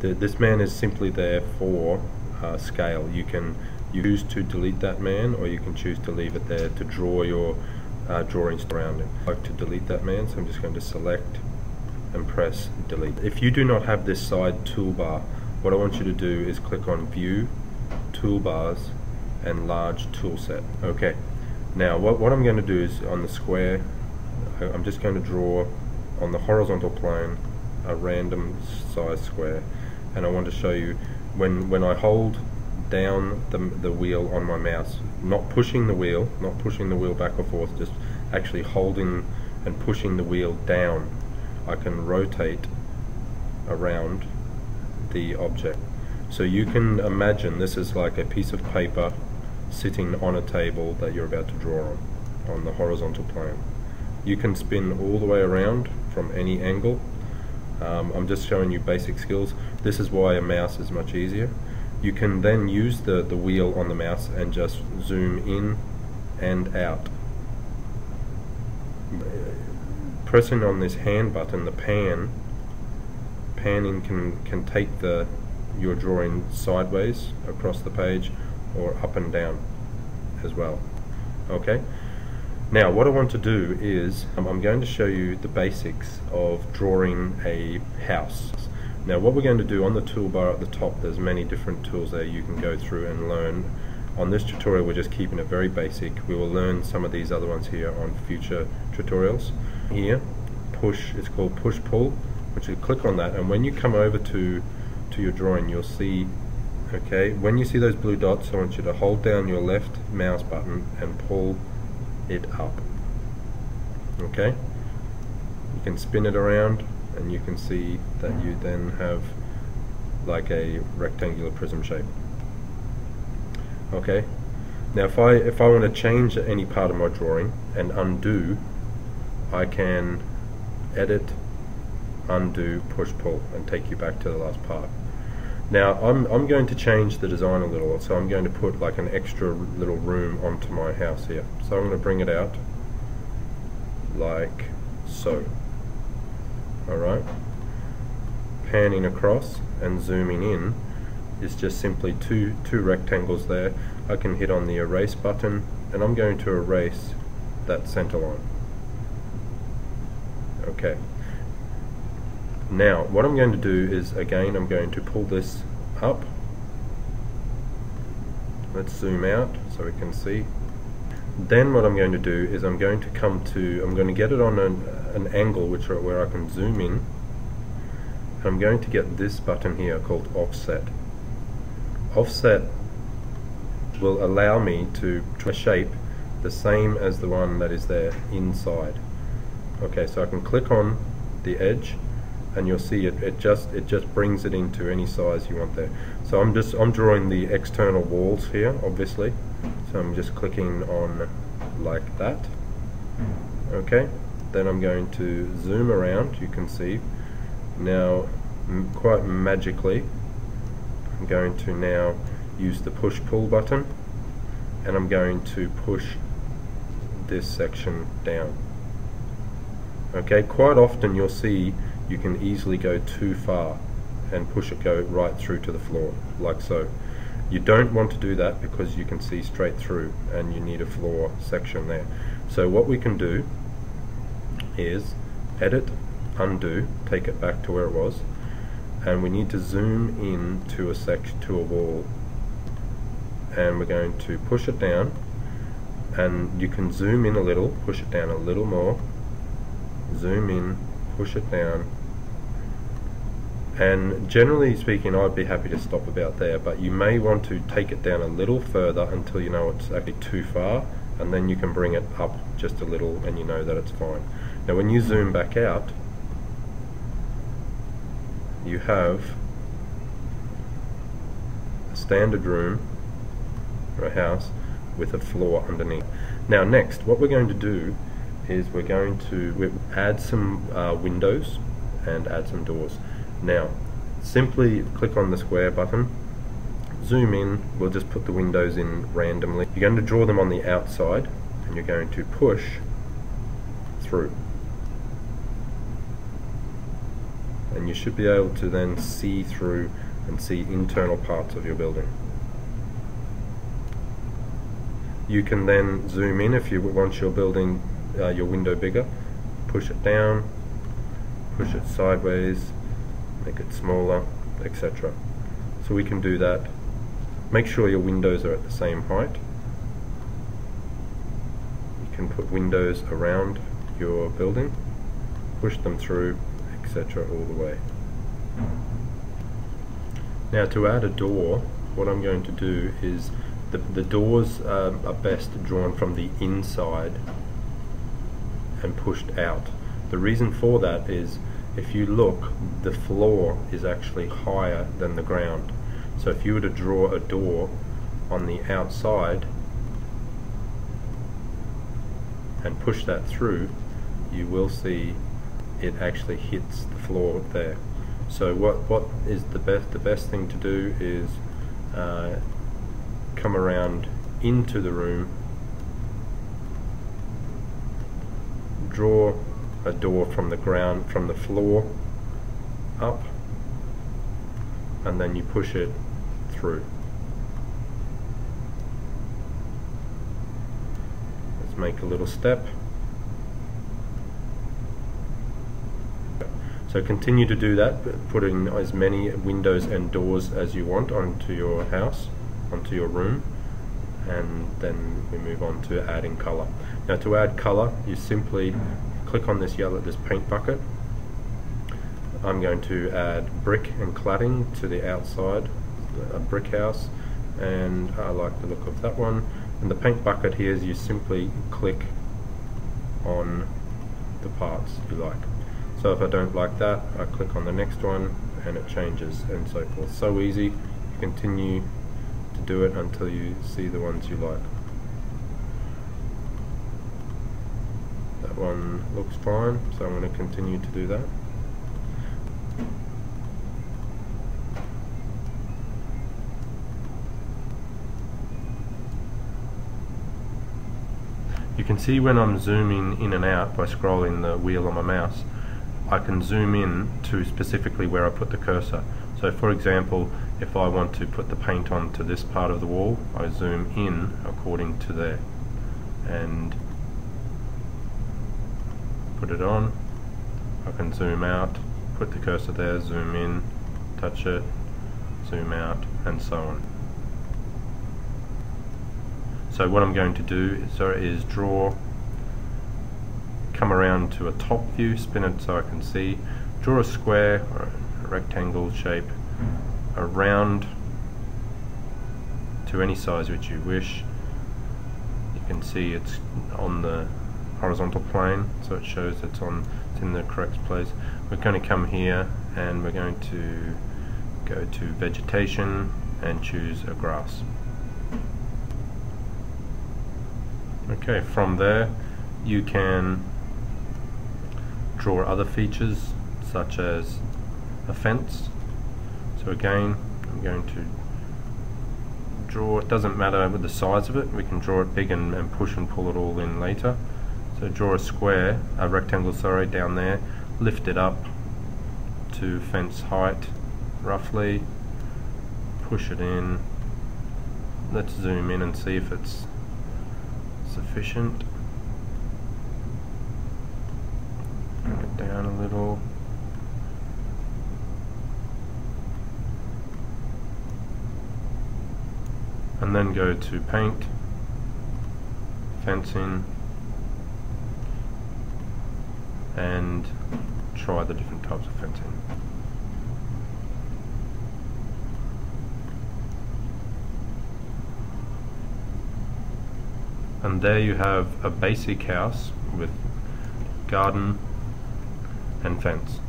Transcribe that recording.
The, this man is simply there for uh, scale. You can choose to delete that man or you can choose to leave it there to draw your uh, drawings around it. I like to delete that man so I'm just going to select and press delete. If you do not have this side toolbar what I want you to do is click on view toolbars and large toolset okay now what, what I'm going to do is on the square I'm just going to draw on the horizontal plane a random size square and I want to show you when when I hold down the, the wheel on my mouse not pushing the wheel not pushing the wheel back or forth just actually holding and pushing the wheel down I can rotate around the object. So you can imagine this is like a piece of paper sitting on a table that you're about to draw on on the horizontal plane. You can spin all the way around from any angle um, I'm just showing you basic skills. This is why a mouse is much easier. You can then use the, the wheel on the mouse and just zoom in and out. Pressing on this hand button, the pan, panning can, can take the your drawing sideways across the page or up and down as well. Okay. Now what I want to do is um, I'm going to show you the basics of drawing a house. Now what we're going to do on the toolbar at the top there's many different tools there you can go through and learn. On this tutorial we're just keeping it very basic. We will learn some of these other ones here on future tutorials. Here push it's called push pull which you click on that and when you come over to to your drawing you'll see okay when you see those blue dots I want you to hold down your left mouse button and pull it up. Okay? You can spin it around and you can see that you then have like a rectangular prism shape. Okay? Now if I if I want to change any part of my drawing and undo, I can edit, undo, push pull and take you back to the last part. Now I'm, I'm going to change the design a little, so I'm going to put like an extra little room onto my house here. So I'm going to bring it out like so. Alright. Panning across and zooming in is just simply two, two rectangles there. I can hit on the erase button and I'm going to erase that center line. Okay. Now, what I'm going to do is, again, I'm going to pull this up. Let's zoom out so we can see. Then what I'm going to do is I'm going to come to, I'm going to get it on an, an angle which where I can zoom in. And I'm going to get this button here called offset. Offset will allow me to a shape the same as the one that is there inside. Okay, so I can click on the edge and you'll see it, it just it just brings it into any size you want there. So I'm just I'm drawing the external walls here obviously. So I'm just clicking on like that. Okay. Then I'm going to zoom around, you can see. Now quite magically I'm going to now use the push pull button and I'm going to push this section down. Okay, quite often you'll see you can easily go too far and push it go right through to the floor like so. You don't want to do that because you can see straight through and you need a floor section there. So what we can do is edit undo take it back to where it was and we need to zoom in to a section to a wall. And we're going to push it down and you can zoom in a little push it down a little more zoom in push it down and generally speaking I'd be happy to stop about there but you may want to take it down a little further until you know it's actually too far and then you can bring it up just a little and you know that it's fine. Now when you zoom back out you have a standard room or a house with a floor underneath. Now next what we're going to do is we're going to add some uh, windows and add some doors now, simply click on the square button, zoom in, we'll just put the windows in randomly. You're going to draw them on the outside and you're going to push through. and you should be able to then see through and see internal parts of your building. You can then zoom in if you want your building, uh, your window bigger, push it down, push it sideways, make it smaller, etc. So we can do that. Make sure your windows are at the same height. You can put windows around your building, push them through, etc. all the way. Now to add a door, what I'm going to do is the, the doors um, are best drawn from the inside and pushed out. The reason for that is if you look, the floor is actually higher than the ground. So if you were to draw a door on the outside and push that through, you will see it actually hits the floor there. So what what is the best the best thing to do is uh, come around into the room, draw a door from the ground from the floor up, and then you push it through. Let's make a little step. So continue to do that, put in as many windows and doors as you want onto your house, onto your room, and then we move on to adding color. Now to add color, you simply click on this yellow, this paint bucket. I'm going to add brick and cladding to the outside, a brick house, and I like the look of that one. And the paint bucket here is you simply click on the parts you like. So if I don't like that, I click on the next one and it changes and so forth. So easy, you continue to do it until you see the ones you like. That one looks fine, so I'm going to continue to do that. You can see when I'm zooming in and out by scrolling the wheel on my mouse I can zoom in to specifically where I put the cursor. So for example, if I want to put the paint onto this part of the wall, I zoom in according to there and put it on. I can zoom out, put the cursor there, zoom in, touch it, zoom out, and so on. So what I'm going to do is, is draw come around to a top view, spin it so I can see, draw a square or a rectangle shape around to any size which you wish. You can see it's on the horizontal plane so it shows it's on it's in the correct place. We're going to come here and we're going to go to vegetation and choose a grass. Okay, from there you can draw other features such as a fence so again I'm going to draw it doesn't matter with the size of it we can draw it big and, and push and pull it all in later so draw a square a rectangle sorry down there lift it up to fence height roughly push it in. Let's zoom in and see if it's sufficient. Down a little. And then go to paint, fencing, and try the different types of fencing. And there you have a basic house with garden and fence.